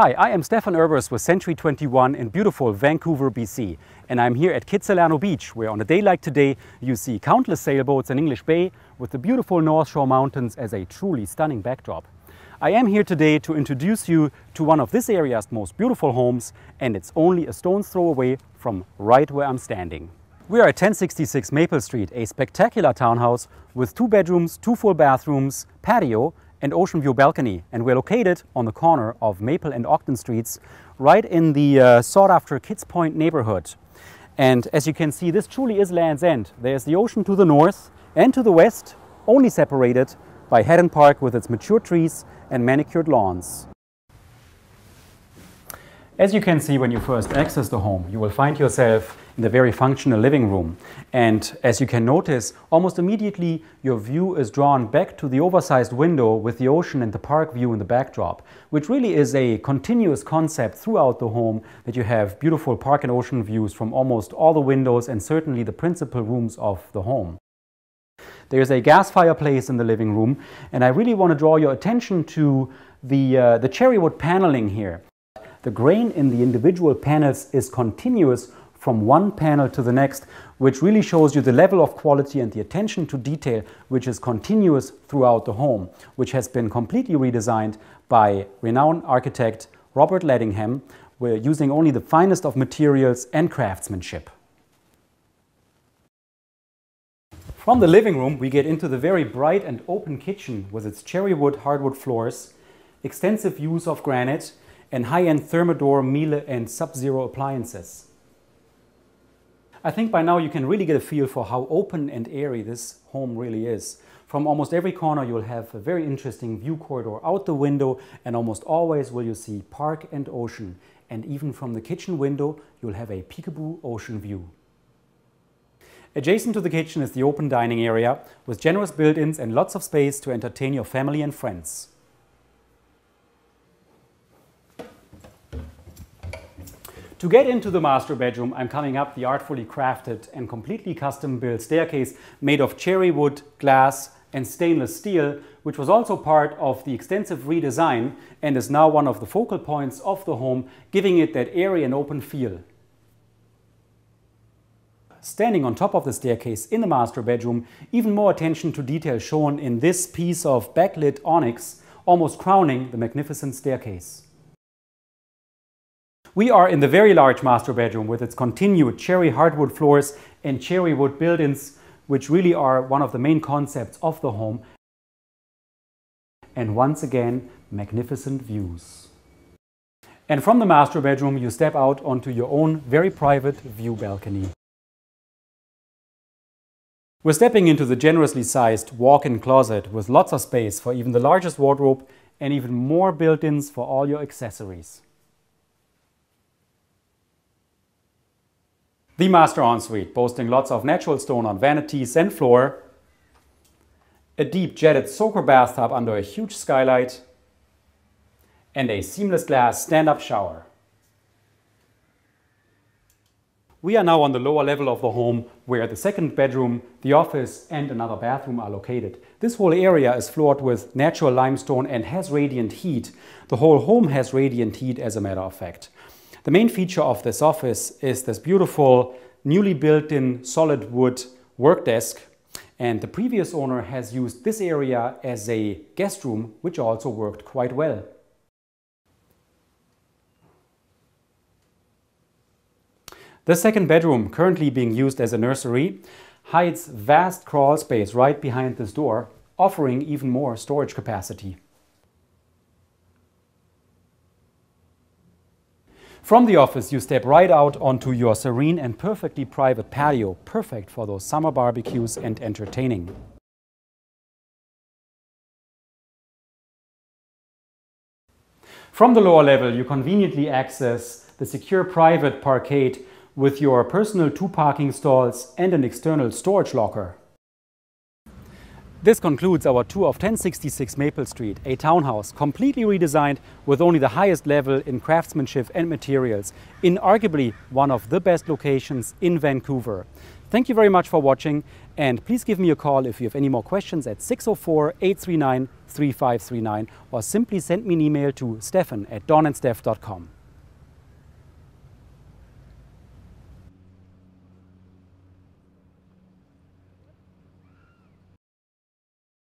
Hi, I am Stefan Erbers with Century 21 in beautiful Vancouver, BC. And I'm here at Kitsilano Beach, where on a day like today, you see countless sailboats in English Bay with the beautiful North Shore Mountains as a truly stunning backdrop. I am here today to introduce you to one of this area's most beautiful homes, and it's only a stone's throw away from right where I'm standing. We are at 1066 Maple Street, a spectacular townhouse with two bedrooms, two full bathrooms, patio, and ocean view balcony. And we're located on the corner of Maple and Ogden Streets, right in the uh, sought after Kits Point neighborhood. And as you can see, this truly is Land's End. There's the ocean to the north and to the west, only separated by Hadden Park with its mature trees and manicured lawns. As you can see when you first access the home, you will find yourself in the very functional living room. And as you can notice, almost immediately your view is drawn back to the oversized window with the ocean and the park view in the backdrop, which really is a continuous concept throughout the home that you have beautiful park and ocean views from almost all the windows and certainly the principal rooms of the home. There's a gas fireplace in the living room, and I really want to draw your attention to the, uh, the cherry wood paneling here. The grain in the individual panels is continuous from one panel to the next, which really shows you the level of quality and the attention to detail which is continuous throughout the home, which has been completely redesigned by renowned architect Robert Ledingham, We're using only the finest of materials and craftsmanship. From the living room, we get into the very bright and open kitchen with its cherry wood hardwood floors, extensive use of granite, and high-end Thermador, Miele and Sub-Zero appliances. I think by now you can really get a feel for how open and airy this home really is. From almost every corner you'll have a very interesting view corridor out the window and almost always will you see park and ocean. And even from the kitchen window you'll have a peekaboo ocean view. Adjacent to the kitchen is the open dining area with generous built-ins and lots of space to entertain your family and friends. To get into the master bedroom, I'm coming up the artfully crafted and completely custom built staircase made of cherry wood, glass and stainless steel, which was also part of the extensive redesign and is now one of the focal points of the home, giving it that airy and open feel. Standing on top of the staircase in the master bedroom, even more attention to detail shown in this piece of backlit onyx, almost crowning the magnificent staircase. We are in the very large master bedroom with its continued cherry hardwood floors and cherry wood build-ins, which really are one of the main concepts of the home. And once again, magnificent views. And from the master bedroom, you step out onto your own very private view balcony. We're stepping into the generously sized walk-in closet with lots of space for even the largest wardrobe and even more built-ins for all your accessories. The master ensuite, boasting lots of natural stone on vanities and floor, a deep jetted soaker bathtub under a huge skylight, and a seamless glass stand-up shower. We are now on the lower level of the home where the second bedroom, the office and another bathroom are located. This whole area is floored with natural limestone and has radiant heat. The whole home has radiant heat as a matter of fact. The main feature of this office is this beautiful newly built-in solid wood work desk and the previous owner has used this area as a guest room which also worked quite well. The second bedroom, currently being used as a nursery, hides vast crawl space right behind this door, offering even more storage capacity. From the office, you step right out onto your serene and perfectly private patio, perfect for those summer barbecues and entertaining. From the lower level, you conveniently access the secure private parkade with your personal two parking stalls and an external storage locker. This concludes our tour of 1066 Maple Street, a townhouse completely redesigned with only the highest level in craftsmanship and materials, in arguably one of the best locations in Vancouver. Thank you very much for watching and please give me a call if you have any more questions at 604-839-3539 or simply send me an email to stefan at dawnandsteff.com.